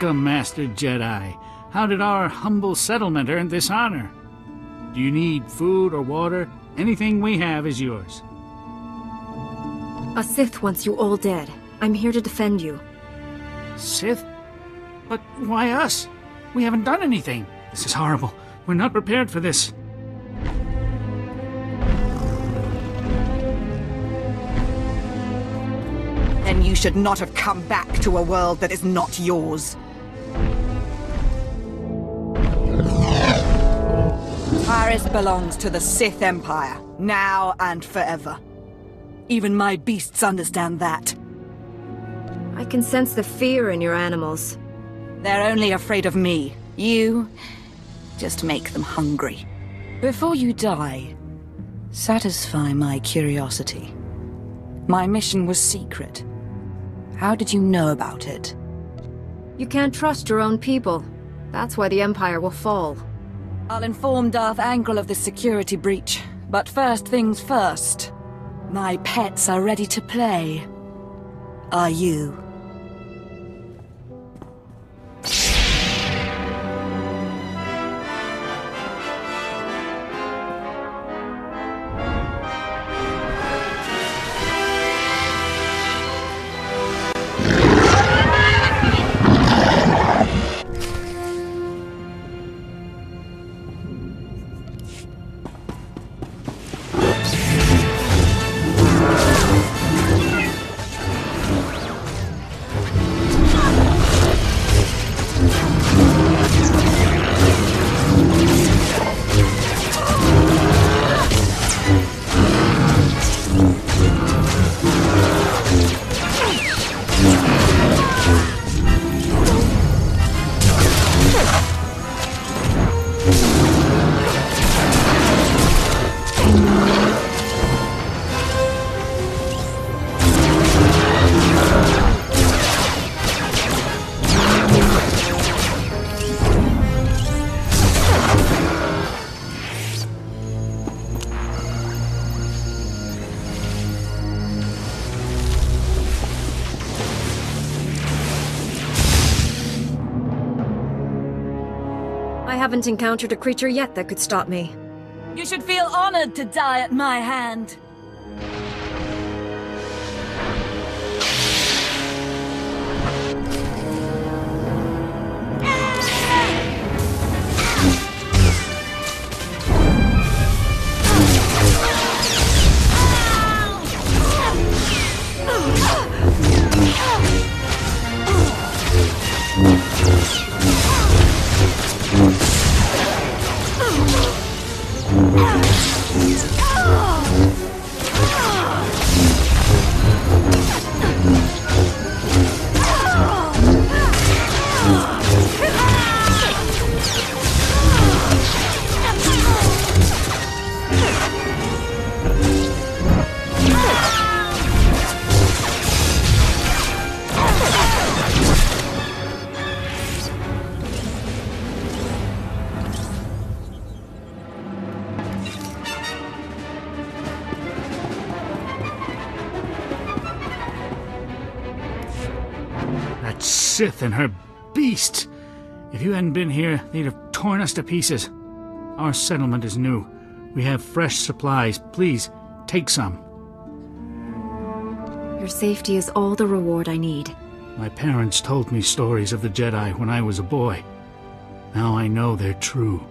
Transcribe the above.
Welcome, Master Jedi. How did our humble settlement earn this honor? Do you need food or water? Anything we have is yours. A Sith wants you all dead. I'm here to defend you. Sith? But why us? We haven't done anything. This is horrible. We're not prepared for this. Then you should not have come back to a world that is not yours. Taris belongs to the Sith Empire, now and forever. Even my beasts understand that. I can sense the fear in your animals. They're only afraid of me. You... just make them hungry. Before you die, satisfy my curiosity. My mission was secret. How did you know about it? You can't trust your own people. That's why the Empire will fall. I'll inform Darth Angral of the security breach. But first things first. My pets are ready to play. Are you? Haven't encountered a creature yet that could stop me. You should feel honored to die at my hand. Sith and her beast! If you hadn't been here, they'd have torn us to pieces. Our settlement is new. We have fresh supplies. Please, take some. Your safety is all the reward I need. My parents told me stories of the Jedi when I was a boy. Now I know they're true.